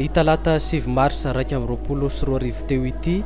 Ny talata sivy marsa iraika amby roapolo sy roa arivo teo ity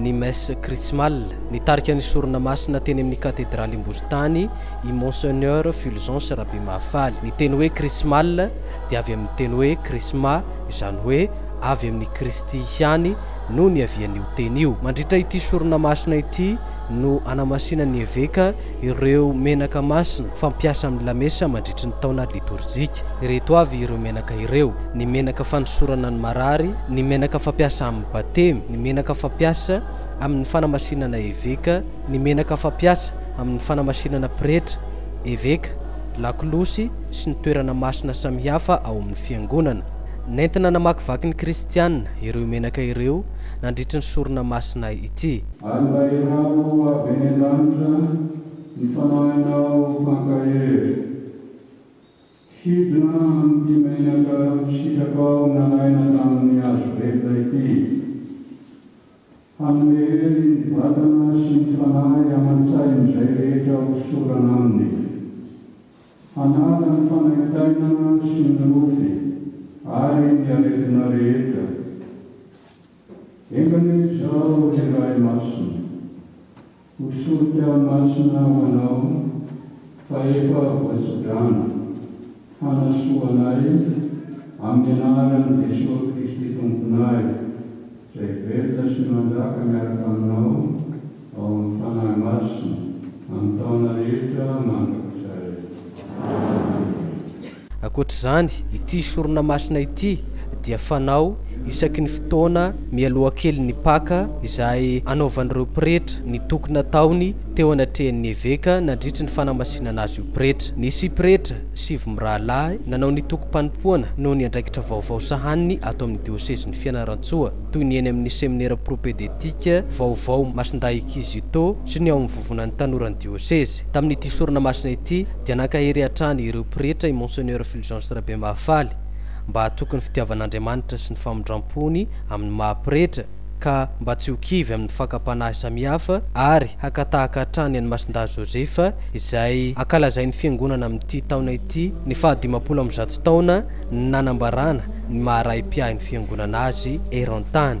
ny messe chrismale nitarika ny sorona masina teny amin'ny katedraly Imbozotany i Monseigneur Fulgence Rabeomahafaly. Ny teny hoe chrismale dia avy amin'ny teny hoe krisma izany hoe avy amin'i Kristy ihany no niavian'io teny io. Mandritra ity sorona masina ity, no anamasinan' eveka ireo menaka masina fampiasa amin' ny lamesa mandritry ny taona litorjika. Ireto avy ireo menaka ireo, ny menaka fanosorana ny marary, ny menaka fampiasa amin' ny batemy, ny menaka fampiasa amin' ny fanamasinana eveka, ny menaka fampiasa amin' ny fanamasinana pretra, eveka, lakolosy sy ny toerana masina samihafa ao amin' ny Fiangonana. Nentina namakivaky ny Kristiana ireo menaka ireo nandritry ny sorona masina ity. Ary mba iaraho avy eny an-danitra ny fanahinao mpankahery. Hidina amin'ity menaka sitrakao nalaina tamin'ny hazo velona ity. Hanome hery ny vatana sy ny fanahy aman-tsain'izay rehetra hosorana aminy. Hanala ny fanaintainana sy ny nofy ary ny aretina rehetra. Enga-ne izao ry Ray Masina, ho solika masina ho Anao, fa efa voatso-drano, hanasoa anay, amin'ny Anaran'i Jesoa Kristy Tomponay, Izay velona sy manjaka miaraka Aminao ao amin'ny Fanahy Masina, amin'ny taona rehetra mandrakizay. Amena. Ankoatra izany, ity sorona masina ity dia fanao isaky ny fotoana mialoha kely ny Paka izay anaovan'ireo pretra ny toky nataony teo anatrehan'ny eveka nandritry ny fanamasinana azy ho pretra. Nisy pretra sivy mirahalahy nanao ny tokim-panompoana noho ny andraikitra vaovao sahaniny ato amin'ny diosezin'i Fianarantsoa, toy ny eny amin'ny seminera propedetika vaovao Masindahy Kizito sy ny ao amin'ny Vovonan'ny Tanoran'ny Diosezy. Maharitra. Tamin'ity sorona masina ity dia nankahery hatrany ireo pretra i Monseigneur Fulgence Rabemahafaly mba hatoky ny fitiavan'Andriamanitra sy ny famindram-pony amin'ny maha pretra ka mba tsy ho kivy amin'ny fakam-panahy samihafa ary hankatahaka hatrany an'i Masindahy Joseph izay ankalazain'ny Fiangonana amin'ity taona ity ny faha dimampolo amby zato taona ny nanambarana ny maha raim-piahin'ny Fiangonana azy eran-tany.